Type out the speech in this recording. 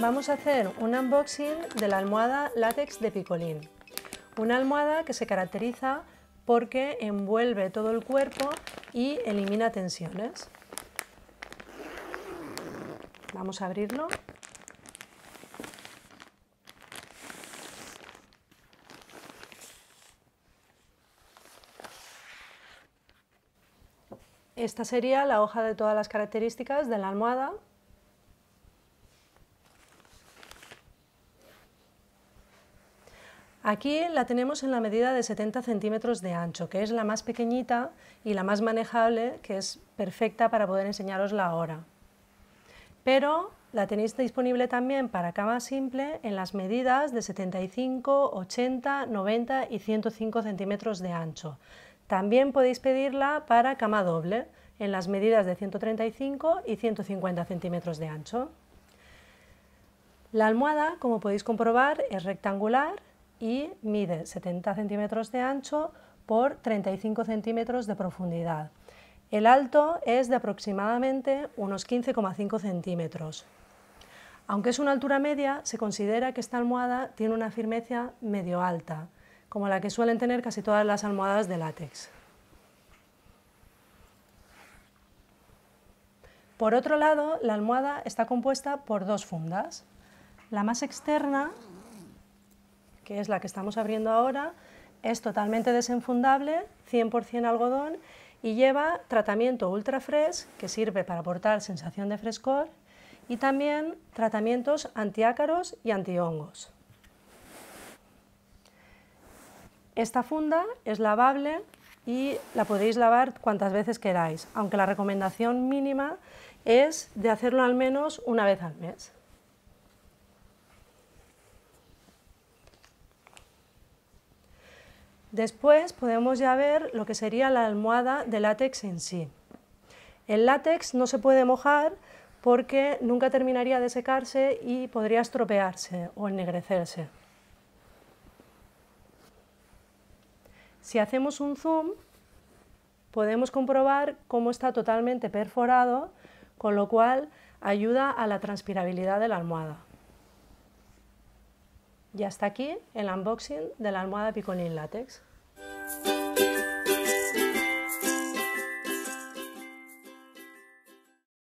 Vamos a hacer un unboxing de la almohada látex de Picolín. Una almohada que se caracteriza porque envuelve todo el cuerpo y elimina tensiones. Vamos a abrirlo. Esta sería la hoja de todas las características de la almohada. Aquí la tenemos en la medida de 70 centímetros de ancho, que es la más pequeñita y la más manejable, que es perfecta para poder enseñarosla ahora. Pero la tenéis disponible también para cama simple en las medidas de 75, 80, 90 y 105 centímetros de ancho. También podéis pedirla para cama doble, en las medidas de 135 y 150 centímetros de ancho. La almohada, como podéis comprobar, es rectangular y mide 70 centímetros de ancho por 35 centímetros de profundidad. El alto es de aproximadamente unos 15,5 centímetros. Aunque es una altura media, se considera que esta almohada tiene una firmeza medio alta, como la que suelen tener casi todas las almohadas de látex. Por otro lado, la almohada está compuesta por dos fundas. La más externa, que es la que estamos abriendo ahora, es totalmente desenfundable, 100% algodón y lleva tratamiento ultra fresh que sirve para aportar sensación de frescor y también tratamientos antiácaros y antihongos. Esta funda es lavable y la podéis lavar cuantas veces queráis, aunque la recomendación mínima es de hacerlo al menos una vez al mes. Después podemos ya ver lo que sería la almohada de látex en sí. El látex no se puede mojar porque nunca terminaría de secarse y podría estropearse o ennegrecerse. Si hacemos un zoom, podemos comprobar cómo está totalmente perforado, con lo cual ayuda a la transpirabilidad de la almohada. Y hasta aquí el unboxing de la almohada Picolín Látex. Bye.